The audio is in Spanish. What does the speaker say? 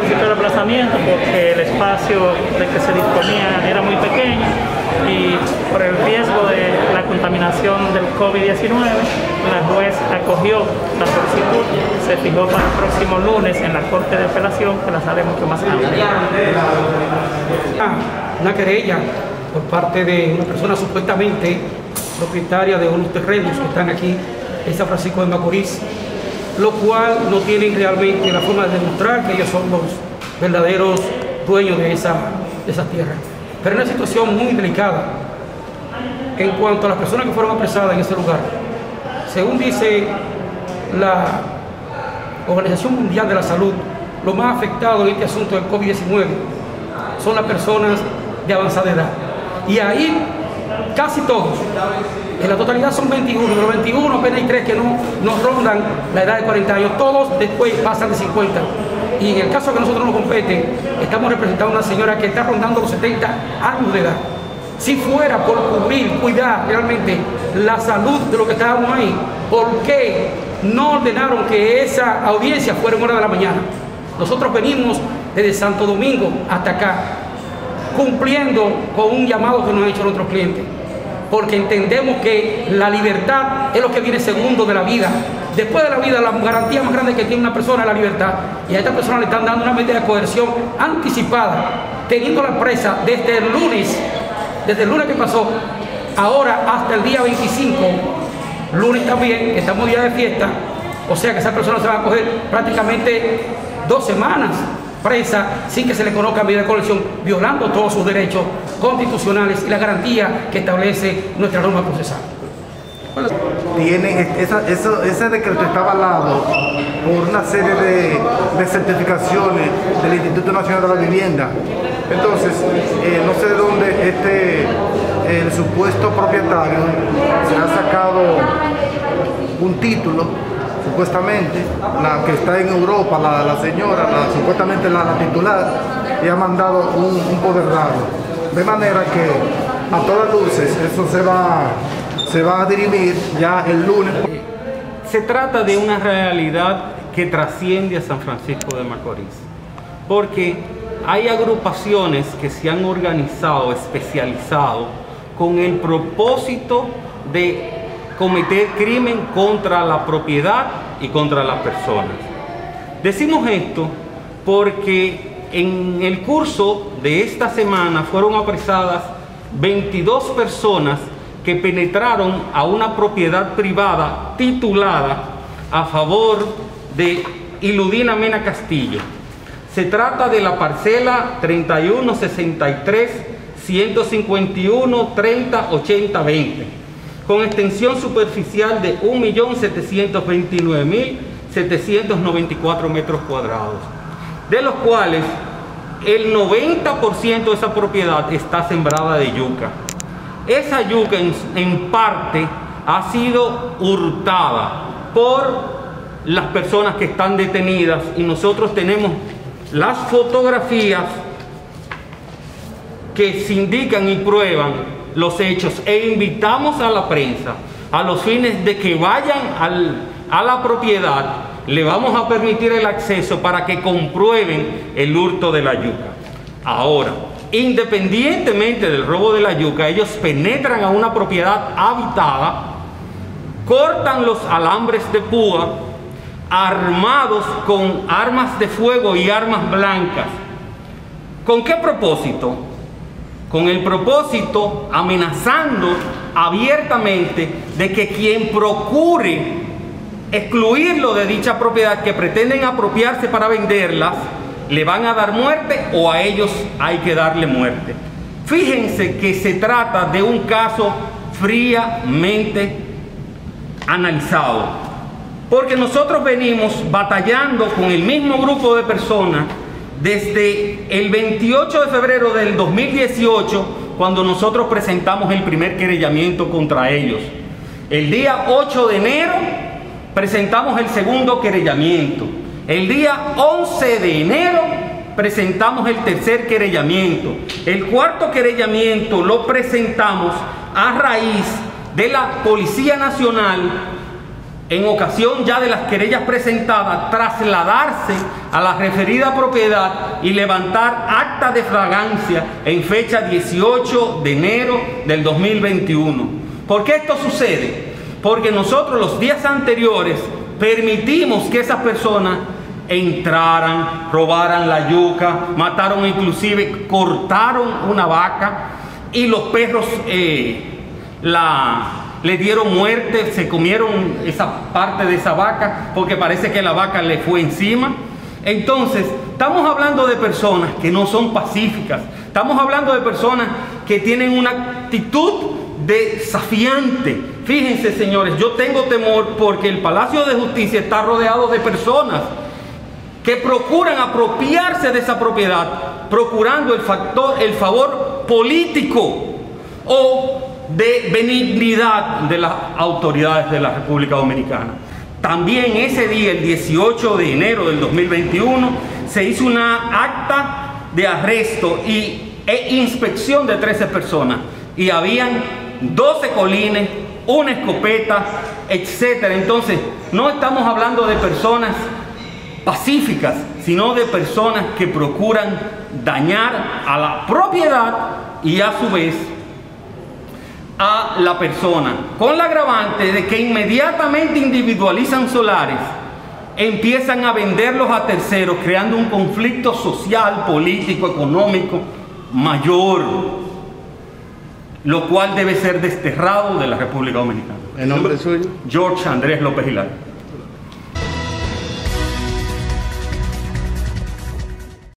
distanciamiento porque el espacio de que se disponía era muy pequeño y por el riesgo de la contaminación del COVID-19, la juez acogió la solicitud, se fijó para el próximo lunes en la Corte de Apelación, que la sale mucho más amplia. Una querella por parte de una persona supuestamente propietaria de unos terrenos que están aquí en San Francisco de Macorís, lo cual no tienen realmente la forma de demostrar que ellos son los verdaderos dueños de, esa, de esas tierras. Pero es una situación muy delicada en cuanto a las personas que fueron apresadas en ese lugar. Según dice la Organización Mundial de la Salud, lo más afectado en este asunto del COVID-19 son las personas de avanzada edad. Y ahí casi todos, en la totalidad son 21, de los 21 apenas hay 3 que no, no rondan la edad de 40 años, todos después pasan de 50. Y en el caso que nosotros nos compete, estamos representando a una señora que está rondando los 70 años de edad. Si fuera por cubrir, cuidar realmente la salud de los que estábamos ahí, ¿por qué no ordenaron que esa audiencia fuera en hora de la mañana? Nosotros venimos desde Santo Domingo hasta acá, cumpliendo con un llamado que nos han hecho nuestros clientes, porque entendemos que la libertad es lo que viene segundo de la vida. Después de la vida, la garantía más grande que tiene una persona es la libertad. Y a esta persona le están dando una medida de coerción anticipada, teniendo la presa desde el lunes, desde el lunes que pasó, ahora hasta el día 25, lunes también, estamos día de fiesta, o sea que esa persona se va a coger prácticamente dos semanas presa sin que se le conozca medida de colección, violando todos sus derechos constitucionales y la garantía que establece nuestra norma procesal. Tienen esa, eso, ese decreto está avalado por una serie de, de, certificaciones del Instituto Nacional de la Vivienda. Entonces, eh, no sé de dónde este, el supuesto propietario se ha sacado un título supuestamente, la que está en Europa, la, la señora, la, supuestamente la, la, titular, y ha mandado un, un, poder raro. De manera que a todas luces eso se va, se va a dirimir ya el lunes. Se trata de una realidad que trasciende a San Francisco de Macorís, porque hay agrupaciones que se han organizado, especializado, con el propósito de cometer crimen contra la propiedad y contra las personas. Decimos esto porque en el curso de esta semana fueron apresadas 22 personas que penetraron a una propiedad privada titulada a favor de Iludina Mena Castillo. Se trata de la parcela 3163 151 30 80 20 con extensión superficial de 1.729.794 metros cuadrados, de los cuales el 90% de esa propiedad está sembrada de yuca. Esa yuca en, parte ha sido hurtada por las personas que están detenidas y nosotros tenemos las fotografías que se indican y prueban los hechos e invitamos a la prensa a los fines de que vayan al, a la propiedad, le vamos a permitir el acceso para que comprueben el hurto de la yuca. Ahora, independientemente del robo de la yuca, ellos penetran a una propiedad habitada, cortan los alambres de púa, armados con armas de fuego y armas blancas. ¿Con qué propósito? Con el propósito, amenazando abiertamente de que quien procure excluirlo de dicha propiedad que pretenden apropiarse para venderlas, le van a dar muerte o a ellos hay que darle muerte. Fíjense que se trata de un caso fríamente analizado, porque nosotros venimos batallando con el mismo grupo de personas desde el 28 de febrero del 2018, cuando nosotros presentamos el primer querellamiento contra ellos. El día 8 de enero presentamos el segundo querellamiento. El día 11 de enero presentamos el tercer querellamiento. El cuarto querellamiento lo presentamos a raíz de la Policía Nacional en ocasión ya de las querellas presentadas, trasladarse a la referida propiedad y levantar acta de fragancia en fecha 18 de enero del 2021. ¿Por qué esto sucede? Porque nosotros los días anteriores permitimos que esas personas entraran, robaran la yuca, mataron inclusive, cortaron una vaca y los perros eh, la, le dieron muerte, se comieron esa parte de esa vaca porque parece que la vaca le fue encima. Entonces, estamos hablando de personas que no son pacíficas, estamos hablando de personas que tienen una actitud desafiante. Fíjense, señores, yo tengo temor porque el Palacio de Justicia está rodeado de personas que procuran apropiarse de esa propiedad, procurando el factor, el favor político o de benignidad de las autoridades de la República Dominicana. También ese día, el 18 de enero del 2021, se hizo una acta de arresto y, e inspección de 13 personas y habían 12 colines, una escopeta, etcétera. Entonces, no estamos hablando de personas pacíficas, sino de personas que procuran dañar a la propiedad y a su vez a la persona, con la agravante de que inmediatamente individualizan solares, empiezan a venderlos a terceros, creando un conflicto social, político, económico mayor, lo cual debe ser desterrado de la República Dominicana. ¿El nombre suyo? George Andrés López Hilario.